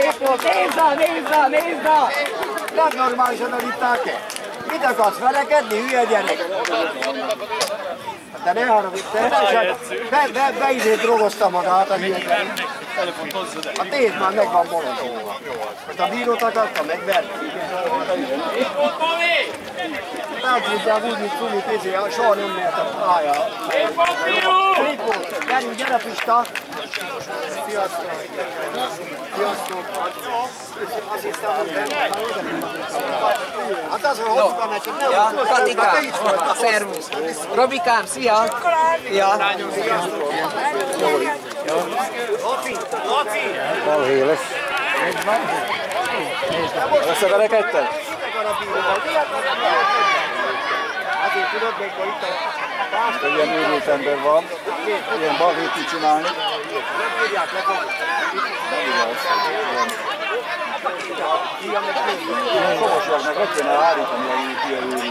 Szép volt, nézd rá, nézd rá, nézd rá! Nem normálisan elitták-e? Mit akarsz verekedni, hülye gyerek? De ne haragudj, te be, be, be izét drogozta magát a gyerek. A téd már meg van molotolva. Most a bírót akarta megverni. Megvizsgál úgy, mint Cumi Pizi, soha nem lehet a pálya. Trikó, gyerünk, gyere Pista! Sziasztok! Sziasztok! Azt hiszem, hogy Hát az, hogy hozzá nekik, nem Ja, Katikám, szervusz. Robikám, szia. Ja. Balhé lesz. Összeverekedtek? Azért tudod, még hogy itt a pásztor, Ilyen őrült ember van. Ilyen balhét tud csinálni. nem írják le, hogy fogosságnak le kéne állítani a ilyen van.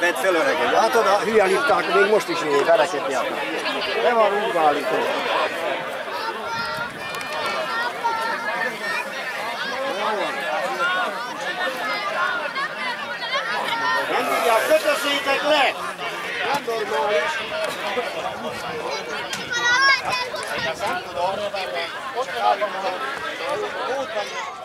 Vedd fel öreged. Látod, a hülye lipták még most is verekedni akar. Le van úgy állítva. Tudják, kötözzétek le! Nem normális. Nem tudom. Ott van. Ott van.